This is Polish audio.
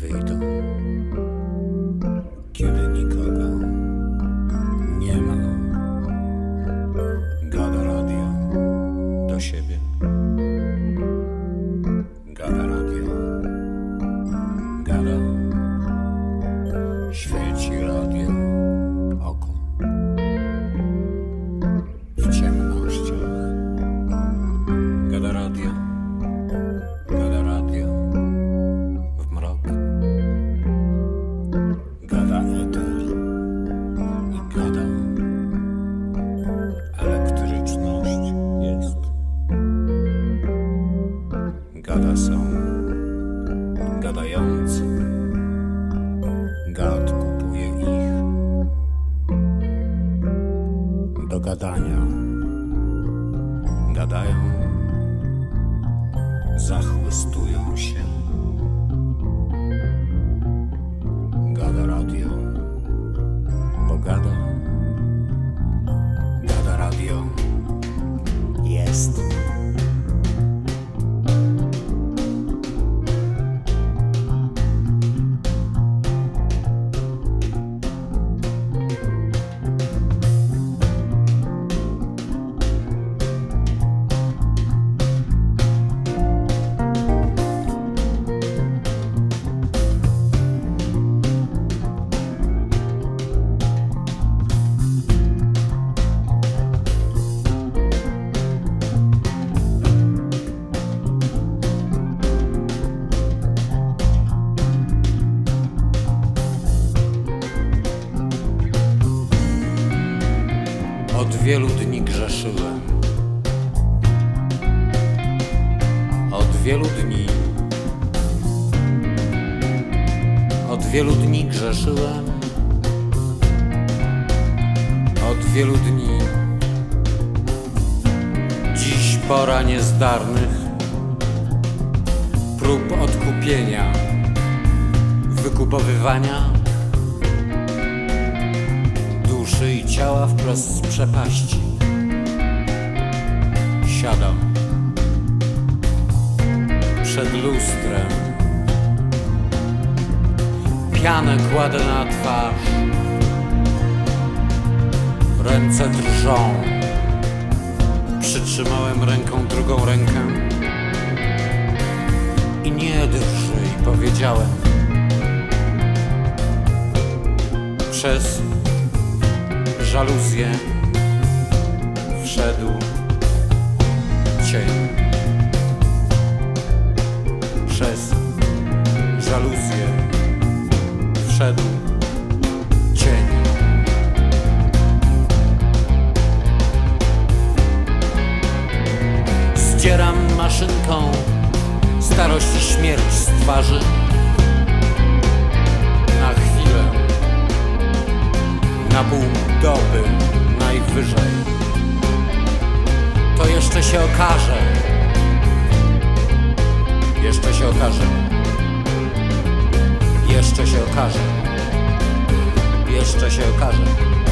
vita. Gadania. Gadają, zachłystują się. Gada radio, bo gada. Gada radio jest. Wielu dni grzeszyłem. Od wielu dni. Od wielu dni grzeszyłem. Od wielu dni. Dziś pora niezdarnych prób odkupienia, wykupowywania ciała wprost z przepaści. Siadam przed lustrem. Pianę kładę na twarz. Ręce drżą. Przytrzymałem ręką drugą rękę. I nie drży, i powiedziałem. Przez żaluzję wszedł cień. Przez żaluzję wszedł cień. Zdzieram maszynką starość i śmierć z twarzy. Się okaże. Jeszcze się okaże. Jeszcze się okaże. Jeszcze się okaże.